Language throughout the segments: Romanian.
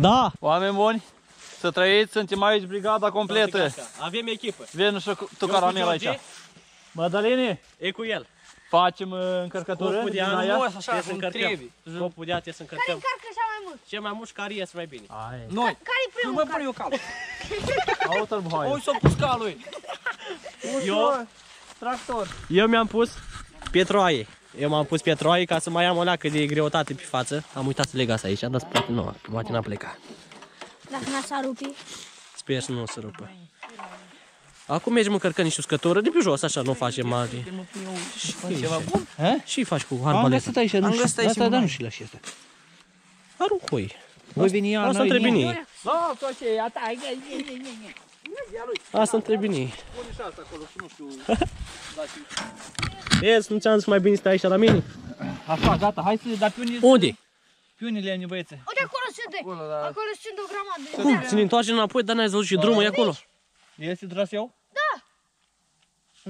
Da. Oameni buni, să trăiți, suntem aici brigada completă. Avem echipă. Veni și cu- tu caramel aici. Mădăline, E cu el. facem uh, încărcătură Scopul de din anul aia. trebuie să încărcăm. Scopul de a trebuie să Care încărcăm. încarcă cea mai mult? Cel mai mult și care ies mai bine. Ai, Noi. Care-i Nu primul mă care? pun eu cal. aută-l bhai. Oi, s-a pus calul. Eu, Tractor. eu mi-am pus pietroaie. Eu m-am pus pietroaie ca să mai am o leacă de greutate pe față. Am uitat să leg asta aici, dar poate nu, poate n-a plecat. Dacă n-a s-a rupi. Sper să nu se rupă. Acum mergem încărcăm niște uscătură de pe jos, așa, nu facem mari. Ceva bun? Și faci cu Am arbaleta. găsit aici, nu Am știu. găsit aici, Asta, mă, dar nu mai. știu la ce este. Arunc cu ei. Voi veni ea, Asta noi trebuie vine. bine. Da, tot ce e a ta. Asta trebuie bine. Pune și asta acolo, și nu știu. Vezi, nu ți-am zis mai bine să stai aici la mine? Așa, gata, hai să, dar piunile, Unde? piunile ani băiețe. Uite, acolo sunt, Acolo, da. acolo sunt o grămadă. Cum? Să ne întoarcem înapoi, dar n-ai văzut și drumul e acolo. Este traseu? Da.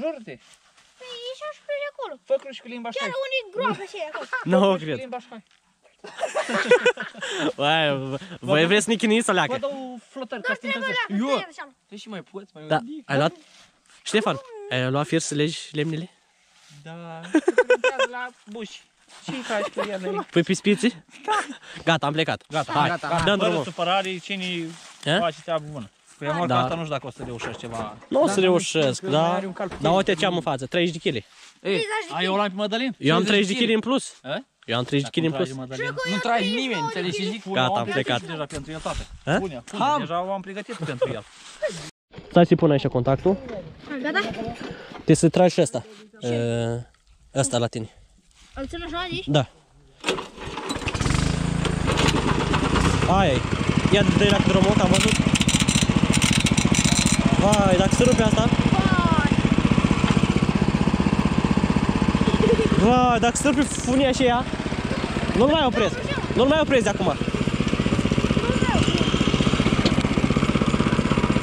Jură-te, Păi e și așa și acolo. fă cruci cu limba Chiar șai. unii groapă și acolo. Nu Fă cruci cu cred. limba șai. Băi, voi vreți să ne chiniți să Vă leacă? dau flotări ca Doar să te trebuie încălzești. leacă, Eu. trebuie așa. Tu și mai poți, mai Da, ridic. ai luat? Ștefan, ai luat fier să legi lemnele? Da, se la buși. Ce faci cu ele? Păi pe spiții? Gata, am plecat. Gata, Hai, gata, dăm Fără drumul. supărare, cine E? face treabă bună. Păi am Da. da. asta nu știu dacă o să reușești ceva. Nu o să Da, reușesc, nu știu, că mai da? are un cal Dar uite ce am în față, 30 de kg. Ei, Ai o lampă Mădălin? Eu am 30 30 de kg în plus. A? Eu am 30 de kg în plus. nu tragi nimeni, înțelegi ce zic? Gata, am plecat. deja pentru el, tată. A? Pune, pune, Ham. deja am pregătit pentru el. Stai să-i pun aici contactul. Gata? Trebuie să tragi și ăsta. Uh, Ăsta la tine. Îl țin așa aici? Da. Aia e. Ia de la drumul, că am văzut. Vai, dacă se rupe asta. Vai, dacă se rupe funia și ea. Nu-l mai opresc. Nu-l mai opresc de acum.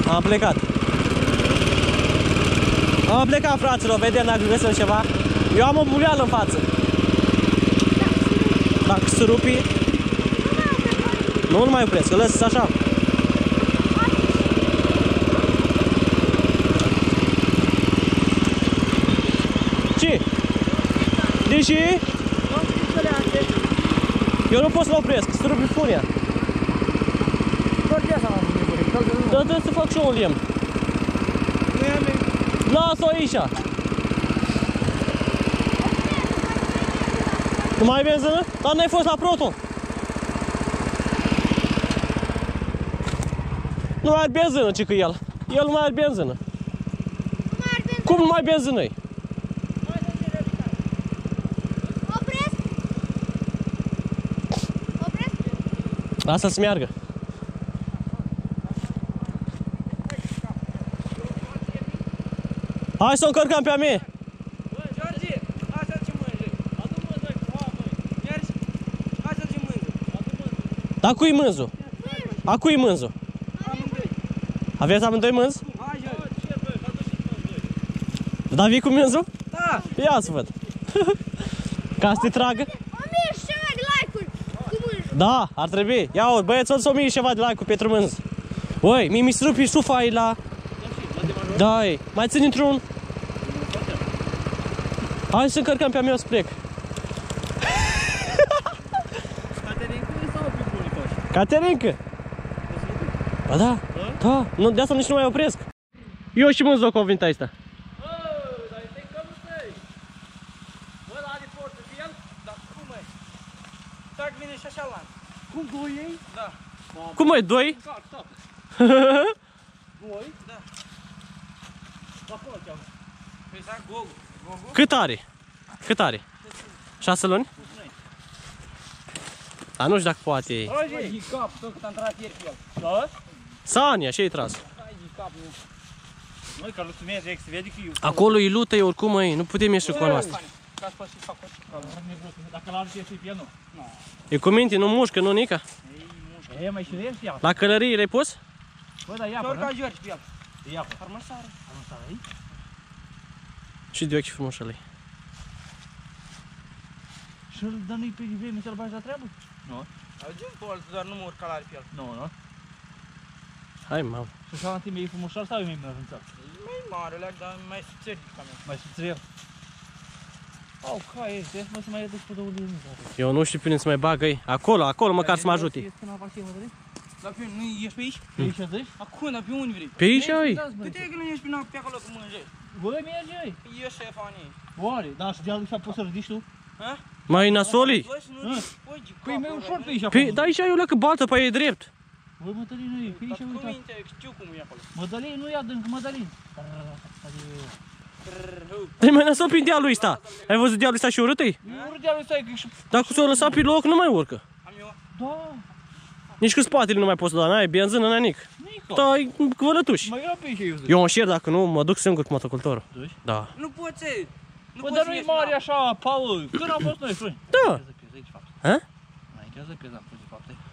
Am plecat. Am plecat, fraților, vedem dacă găsim ceva. Eu am o buleală în față. Dacă se rupi, nu-l mai opresc, îl lăs așa. Ce? Deși? Eu nu pot să-l opresc, se rupi funia. Dar trebuie să fac și eu un lemn. Lasă-o aici. Nu mai ai benzină? Dar n-ai fost la Proton. Nu mai are benzină, ce că el. El nu mai are benzină. Nu mai are benzină. Cum nu mai ai benzină? Lasă să meargă. Hai să o încărcăm pe a mie. Bă, George, așa ce mânzi. Adu mânzi, băi. Mergi? Așa ce mânzi. Adu mânzi. Dar cui mânzul? A cui mânzul? Amândoi. Aveți amândoi mânzi? Hai, George. Ce, bă, adu și mânzi. Dar vii cu mânzul? Da. Ia să văd. Ca să te tragă? Mami, și like-uri cu mâini. Da, ar trebui. Ia o, băieți, o să o mie ceva de like-uri pentru mânz. Oi, mi mi strupi șufa aici la... Da, e. mai țin într-un. Hai să încărcăm pe a mea să plec. Caterinca sau pe bunii faci? Caterinca! Ba da, da, nu, de asta nici nu mai opresc. Eu și mânz o venit aici. Bă, dar e pe cămul tăi. Bă, dar are forță pe el? Dar cum e? Tak vine și așa la Cum doi ei? Da. Cum mai doi? Cac, stop. Doi? Da. Acolo cheamă. Păi să Gogu. Gogu? Cât are? Cât are? Șase luni? Dar nu știu dacă poate. Hai, e cap, tot cât am tras ieri pe el. Da? Sania, ce-ai tras? Hai, e cap, nu. Noi că luțumezi, ex, vede că eu... Acolo e lută, e oricum, măi, nu putem ieși cu asta. Ca să faci și fac Dacă l-am ce fi pe nu. E cu minte, nu mușcă, nu nica. E, mai și ești iau. La călărie le-ai pus? Bă, da, ia apă, Ciorca George pe el. E apă. Armăsară. Armăsară, ei? Și de ochi frumoșele. Și îl dă nu-i pe vreme să-l bagi la treabă? Nu. Auzi, doar nu mă urca la pe el. Nu, nu. Hai, mamă. Și așa la timp e frumoșal sau e mai mărânțat? E mai mare, dar mai subțiri ca mine. Mai subțiri el? Au, ca este, mă, se mai reduc pe două de Eu nu știu pe unde să mai bagă -i. Acolo, acolo, măcar să mă ajute. Dar pe nu ești pe aici? Hm. Pe aici azi? Acum, dar pe unde vrei? Pe aici ai? Câte e că nu ești pe acolo cu mânjei? Bă, merge! Ești șefa în ei. Oare, dar și de-al ăsta poți să ridici tu? Ha? Mai nasoli? Păi, păi mai ușor pe aici acolo. Dar aici ai o leacă baltă, pe aia e drept. Băi, Mădălin, nu e, pe aici uita. Dar cum e știu cum e acolo. Mădălin, nu e adânc, Mădălin. Păi dar mai lăsat prin dealul ăsta. Ai văzut dealul ăsta și urât-i? Nu urât dealul ăsta. Dacă s-o lăsat pe loc, nu mai urcă. Am eu? Da. Nici cu spatele nu mai poți da, n-ai benzină, n-ai nic. Da, cu vălătuși. Mai eu Eu un șir, dacă nu, mă duc singur cu motocultorul. Da. Nu poți, nu Bă, dar nu e mare așa, Paul. Când am fost noi, frâni? Da. Înaintează pe am fost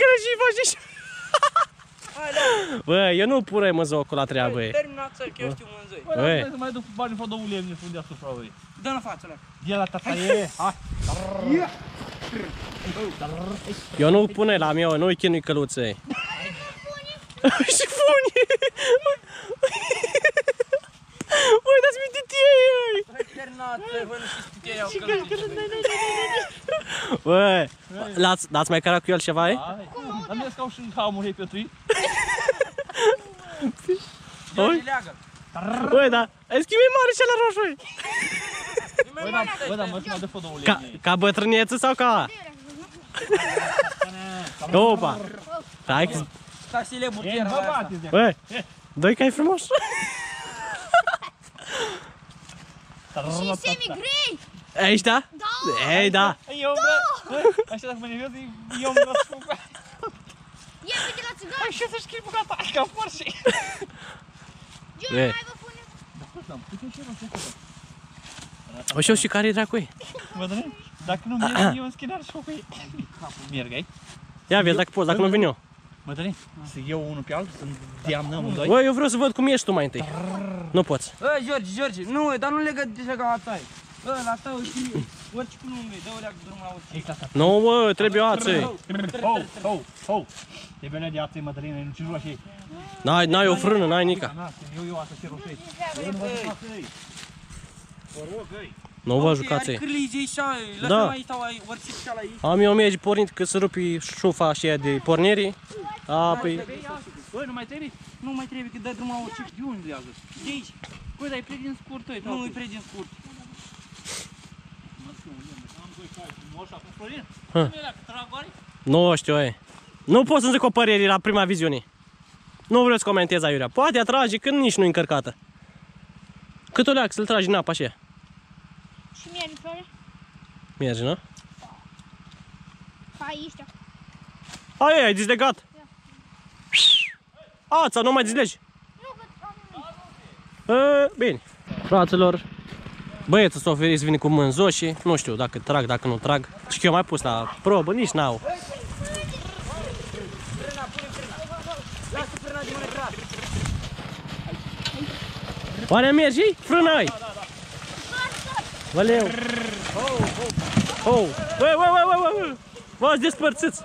gălășii faci și... Bă, eu nu pune mă zocul la treabă, băi. Terminați că eu știu mânzoi. Bă, Băi. dar să mai duc bani fodou lemne sunt deasupra, băi. Dă-l în față, leacă. E la tata e, hai. Eu nu pune la meu, nu-i chinui căluței. Și funi! Băi, dați-mi titie, băi! Terminați, bă, nu știți ce iau călătice. Bă, l-ați, l-ați mai carat cu el ceva, e? Hai. Dar nu că au și hamul hei pentru ei. George, leagă. Băi, da, ai schimbi mare și la roșu, băi. Bă, da, bă, da, mă, să mai dă fodou Ca, lemne. ca bătrâneță sau ca? Opa! Hai că... Tasile E butiera la asta. băbate, Bă, doi cai frumos. Și semi-grei! Aici da? Da! Ei, da. Eu, bă, bă, așa dacă mă nervez, eu îmi răspund. Ia uite la țigan! Și să știi bucata, ca forse. Giură, E. mai vă pune! O și eu și care e dracu ei? Bă, dar dacă nu merg, eu în schinar și cu ei. Merg, ai? Ia vezi dacă poți, dacă nu vin eu. Mă, Dani, să iau unul pe altul, să deamnă amândoi. Bă, eu vreau să văd cum ești tu mai întâi. Nu poți. Bă, George, George, nu, dar nu legă de așa ca la tai. Bă, la tău și orice cum nu vrei, dă o leagă drumul la orice. Exact. Nu, bă, trebuie ață. Ho, ho, ho. E bine de ață, Madalina, nu ce roșii. N-ai, n-ai o frână, n-ai nica. Na, eu, eu asta ce roșii. Nu vă jucați ei. Cârlii așa, Da. lăsăm aici sau ai orice și ala aici. Am eu mergi pornit că să rupi șufa așa de pornirii. A, păi, Băi, nu mai trebuie? Nu mai trebuie că dă drumul la orice. De unde leagă? De aici. Băi, dar e plec din scurt, uite. Nu, e prea din scurt. Moșa cu Florin? Hă. Nu era, că trag oare? nu știu, ei. Nu pot să-mi zic o părere la prima viziune. Nu vreau să comentez aiurea. Poate atrage când nici nu e încărcată. Cât o leac să-l tragi în apă așa. Și mie mi floare? Merge, nu? Hai ăștia. Ai, ai dizlegat. Ața, nu mai dizlegi. Nu, că am E, bine. Fraților, băieții s-au oferit să vină cu mânzoși, nu știu dacă trag, dacă nu trag. Și că eu mai pus la probă, nici n-au. Lasă frâna de mână gras. Oare mergi? Frână ai! Valeu! Oh! Băi, băi, băi, băi, băi! V-ați despărțiți!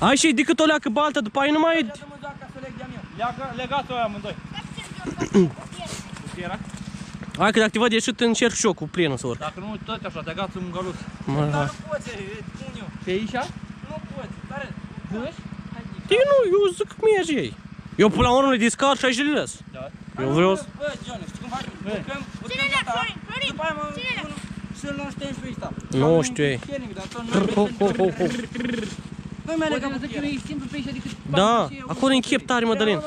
Ai și decât o leacă baltă, după aia nu mai... Dă-mă doar ca să leg de-a meu. Leagă, legați-o aia amândoi. Ce era? Hai că dacă te văd ieșit încerc și eu cu plinul să urc. Dacă nu, tot așa, te agați un galuț. Mă, Dar ha. nu poți, e, pun eu. Pe aici? Nu poți. Care? Deci? Eu nu, eu zic că mergi ei. Eu până la urmă le discard și aici le las. Da. Eu vreau să... Bă, John, știi cum facem? Bă. Urcăm, Ține-le, urcăm ta, Florin, Florin, după aia mă ține-le. pun și-l luăm și tăiem și pe ăsta. Nu Avem știu ei. chemic, dar tot Păi mai legat de că e simplu pe aici, adică... Da, acolo e închip tare, Mădălin.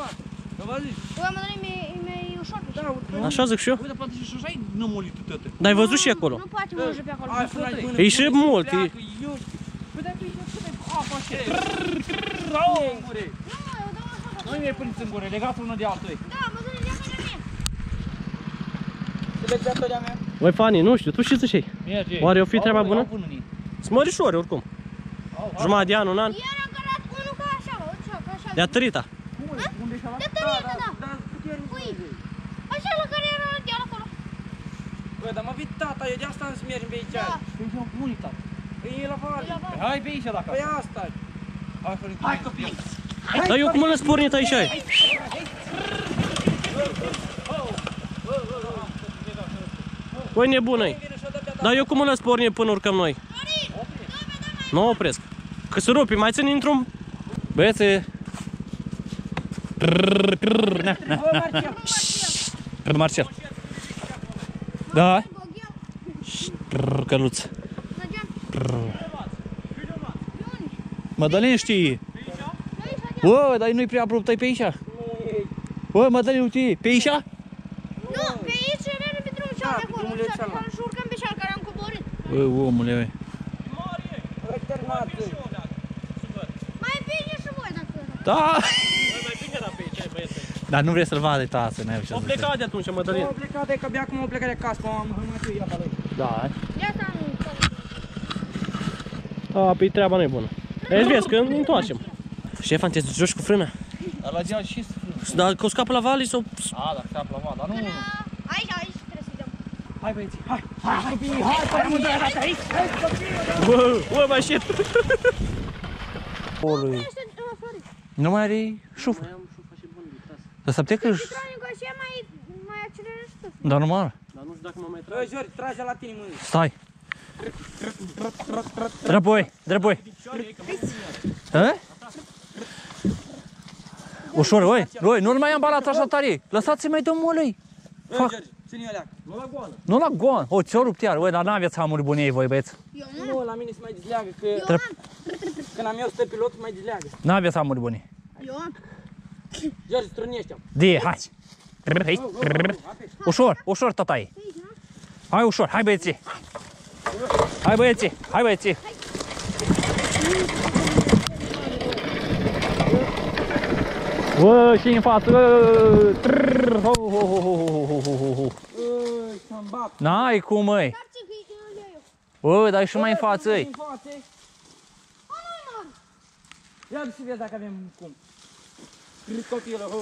Da, vă zici? Bă, Mădălin, mi-e ușor pe da, Așa zic și eu. Uite, poate și așa e nămolit tot. Dar ai văzut și acolo? Nu poate mă pe acolo. E și mult. Păi dacă e apa așa. Nu mi-e prins în gură, legat unul de altul. Da, Mădălin, ia-mă de mine. Te legi de mea? Băi, Fani, nu știu, tu și zici ei. Oare o fi treaba bună? Smărișori, oricum. Jumătate de an, un an. Iar am cărat unul ca așa, așa, ca așa. De-a tărita. Unde și-a luat? De tărită, da. Da, puternic. Ui. Așa la care era de acolo. Bă, dar mă vii tata, eu de asta îmi mergem pe aici. Da. Păi eu unii tata. Păi e la vară. La vară. Hai pe aici dacă. Păi asta. Hai, fără Hai copii. Dar eu cum îl spornit aici ai? Băi, nebună-i. Dar eu cum îl spornit până urcăm noi? Nu opresc. Că se rupi, mai ține într-un... Băieți, Marcel. Da. Căluț. Mădălin știi. Bă, dar nu-i prea abruptă, pe aici. Bă, Mădălin, uite, pe aici? Nu, pe aici era pe drumul cealaltă da, acolo. Și urcăm pe cealaltă care am coborât. Bă, omule, băi. Da! Mai bine era pe aici, băiețe. Dar nu vrei să-l vadă tată, n-ai ce O să plecat de atunci, Mădălin. Au plecat de că abia acum au plecat de casă, am hămătul ea pe lui. Da. De asta nu... A, pe treaba nu e bună. Vezi, vezi, că ne întoarcem. Șefan, te joci cu frâna? Dar la geam și Dar că o scapă la vali sau... A, dacă se află, dar nu... Aici, aici trebuie să-i dăm. Hai băieți, hai, hai, hai copii, hai, hai, amândoi arată aici. Hai, copii. Bă, bă, mai shit. Ori. Este uh, Florin. Nu mai are șufă. Dar să plecă și... Florin, cu așa mai, mai accelerezi tot. Dar normal. Dar nu știu dacă mă mai Bă, George, trage la tine mâini. Stai. Drăboi, drăboi. Hă? Ușor, oi, oi, nu-l mai am balat așa tare. Lăsați-i mai domnului. Bă, Fac. George, ține-i alea. Nu la gon. O, ți-o rupt iar. Oi, dar n-aveți hamuri bune ei voi, băieți. Eu nu. Nu, la mine se mai dezleagă, că Eu Trep- am. Când am eu stă pilotul, mai dileagă. N-aveți amuri bune. Eu am. George, strânește-o. De, hai. Hai. Ușor, ușor tătaie. Hai ușor, hai băieții. Hai băieții, hai băieții. Bă, și în față. N-ai cum, măi. Bă, dai și mai în față. În față. Ia să vezi dacă avem cum. Râs copilul, ho.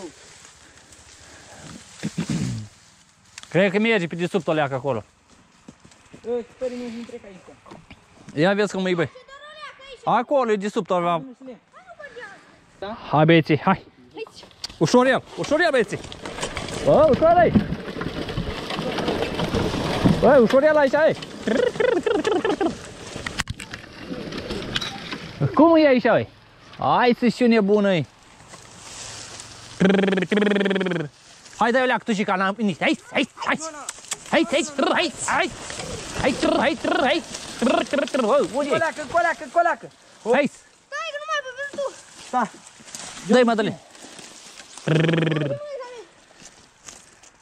Cred că merge pe desubtul leacă acolo. Bă, Sper nu nu trec aici. Ia vezi cum e, băi. Acolo e desubtul. Nu se le. Hai băieții, hai. Ușor el, ușor el băieții. Bă, ușor ei. Bă, ușor el aici, ei. Cum e aici, ei? Hai să și nebună, ei. Hai, dai-o leac tu și ca n-am... Hai, hai, hai. Hai, hai, hai, hai, hai. Hai, hai, hai. Bă, unde e? Coleacă, coleacă, coleacă. Hai, Stai că nu mai pe vezi tu. Da. dai, Madalin.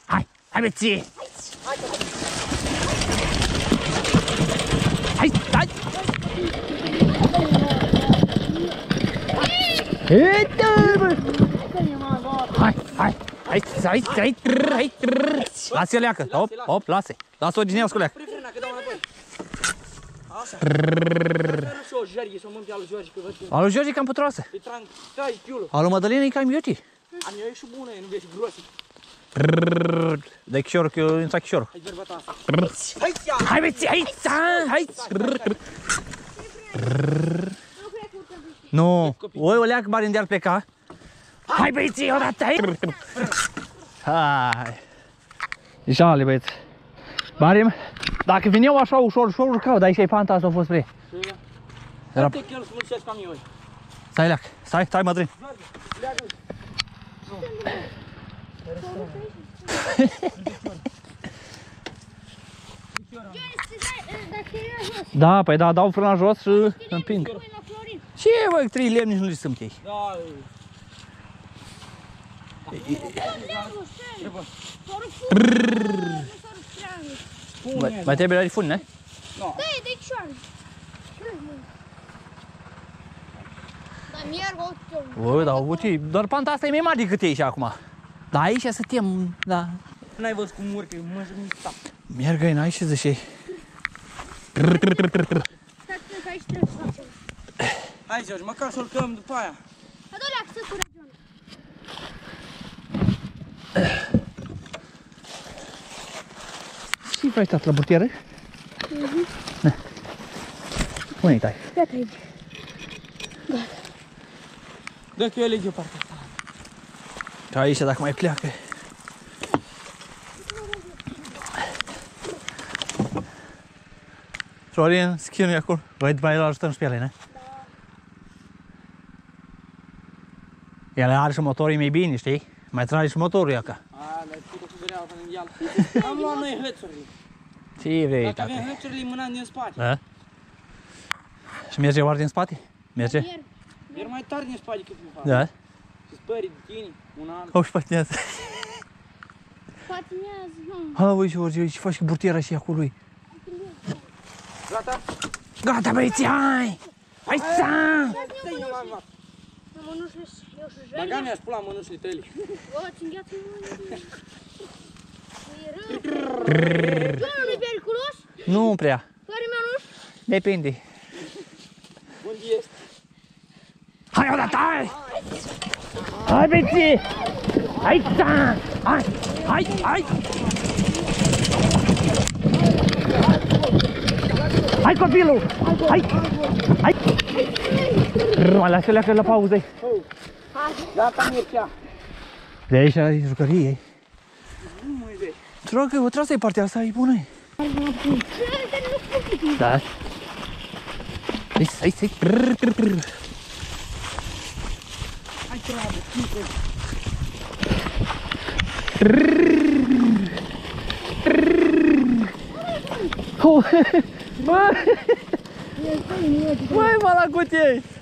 Hai, hai băieții. Hai, hai. Uite, bă. Hai, hai, hai, hai, hai, trrr, hai, trrr. Lasă-o leacă, hop, hop, lasă Lasă-o ginească leacă. Pune frâna, că dau înapoi. Așa. Trrr. Și o George, să o mânti al George, că văd cum. Alu George cam putroasă. Pe trang, tai piulul. Alu Madalina e cam iuti. Am eu e și bună, e, nu vezi groasă. Dai chior, că eu îmi fac chior. Hai, bărbata asta. Trrr. Hai, ia. Hai băieții, hai, hai, hai. Nu, oi o leac bani de ar pleca. Hai băieții, odată, hai. Hai. Jale băieți. Barim, dacă vineau așa ușor, ușor urcau, dar aici e panta asta a fost spre. Era- Uite că el să mulțesc cam eu. Stai leac, stai, stai Madrin. Dacă e jos. Da, păi da, dau frâna jos și împing. Pui la Florin. Ce bă, trei lemni nici nu le sunt ei. Da, Mai, mai trebuie la rifun, ne? Da, e de cioară. Dar merg o Bă, dar uite, doar panta asta e mai mare decât ei și acum. Da, aici suntem, da. N-ai văzut cum urcă, mă jur stap. Merg în aici și zice. Stați că aici trebuie să facem. Hai, George, măcar să urcăm după aia. Adolea, să cu region. Ce faci, tată, la burtieră? Da. Unde-i tai? Iată aici. Dă că eu aleg eu partea asta. Că aici, dacă mai pleacă. Florin, schinui acolo. Voi mai îl ajutăm și pe ele, ne? El are și motorul mai bine, știi? Mai trage și motorul ea ca. A, le-ai făcut cu grea până în ial. Am luat noi hățurile. Ce vrei, Dacă avem tată? hățurile, mâna din spate. Da? Și merge oare din spate? Merge? Merg. Iar mai tare din spate cât în față. Da? Și spări de tine, un an. Au și patinează. Patinează, nu. Ha, uite, George, ce faci cu burtiera și acolo lui? Gata? Gata, băieți, hai! Hai, să! Mănușile și eu și Dar jări. mi-aș pula mănușile tale. O, ți îngheață mâinile. E rău. Doamne, nu-i periculos? Nu prea. Fără mănuș? Depinde. Unde este? Hai, odată, hai! Hai, băieți! Hai, să! Hai, hai, hai! Hai, copilul! Hai! Hai! Mai lasă leacă la pauză. Gata, Mircea. De aici e jucărie. Nu mai vezi. Trocă, o trasă e partea asta, e bună. Da. Hai, hai, hai. Prr, prr, prr. Hai, treabă, țipă. Oh, Bă! Băi, mă la cutie! No, no. Hai! Am venit!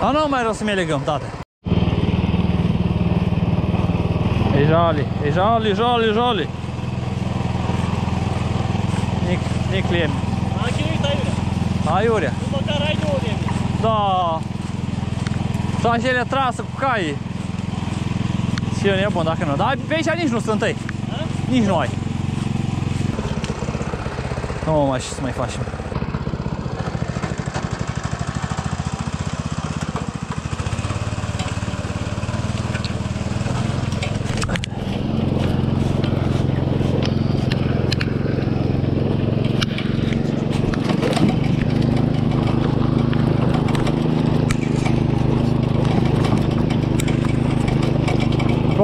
A, nu mai rost să mi legăm, tată. E jali, e jali, jali, jali. Nic, nic liem. Am chinuit aiurea. Aiurea. Măcar ai două de Da. Să așa ele trasă cu cai. Și eu nebun dacă nu. Dar pe aici nici nu sunt ei. Nici nu ai. Nu mai și să mai facem.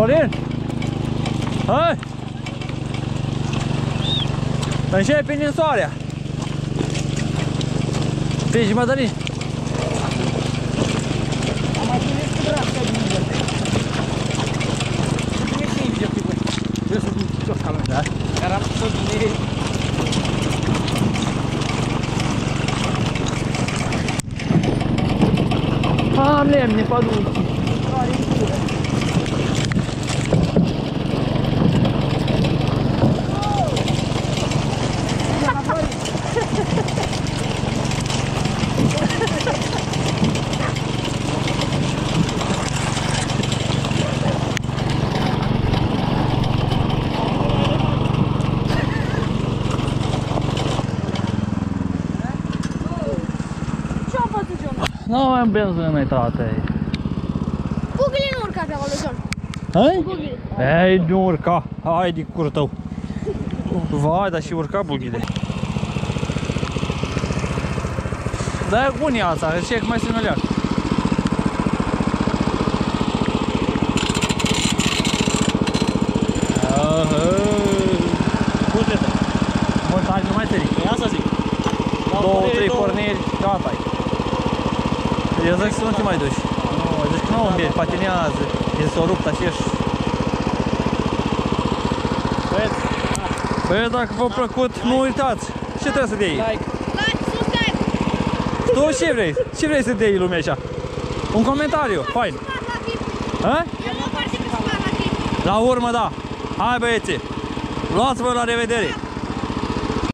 Florin! Hai! Începe ninsoarea! Fii Mădălin! Am mai prins cu dreapta din mine. Cine se inge pe voi? Trebuie să duc jos ca Da? Eram să bine. Am lemne pe adulți. Ce-a făcut John? Nu mai am benzină, tate. Bugile nu urca pe acolo, John. Hai? Bugile. Ei, nu urca. Hai de curul tău. Vai, dar și urca bughile. Da, e bun e asta, ce că mai se meleac. Cum trebuie? Montaj nu mai tări. Păi asta zic. Da, Eu zic să nu te mai duci. Nu, zic nu, mi patinează. El s-a rupt așa și... Păi dacă v-a plăcut, nu uitați. Ce trebuie să dai? Like, subscribe. Tu ce vrei? Ce vrei să dai lumea așa? Un comentariu, fain. Spart la clip. Ha? Eu mă parte pe spart la clip. La urmă, da. Hai băieții. Luați-vă la revedere.